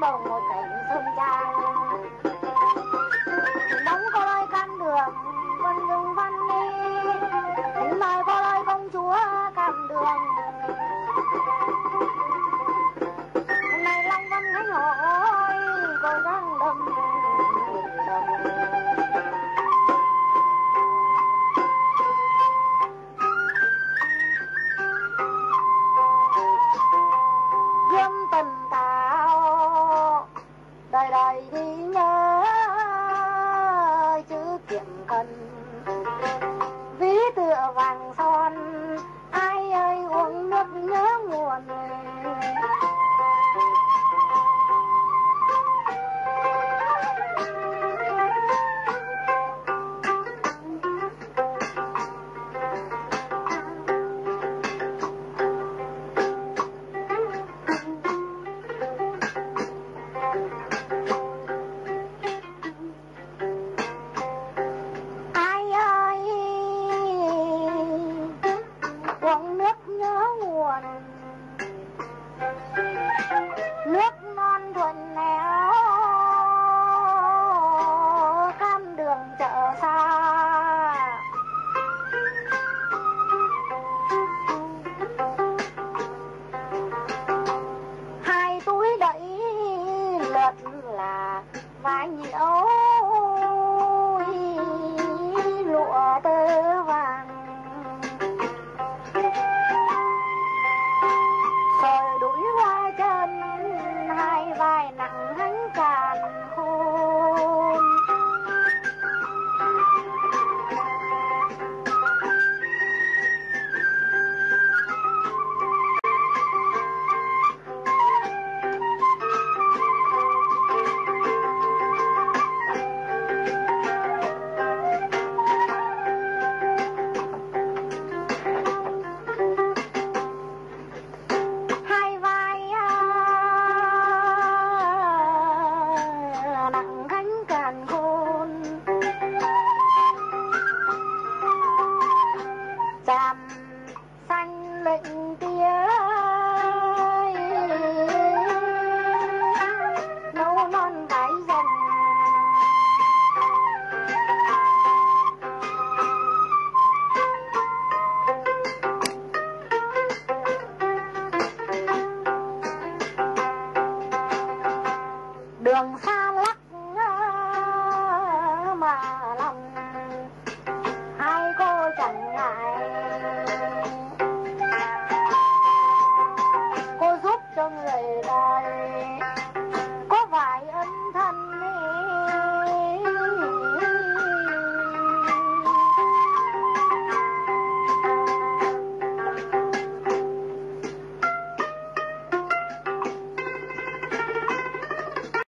bồng một cảnh sơn trang đóng cô lôi can đường vân dùng văn đi mời cô lôi công chúa cam đường. Tựa vàng son. Ai ơi uống nước nhớ nguồn. lạnh tia non tái dần đường xa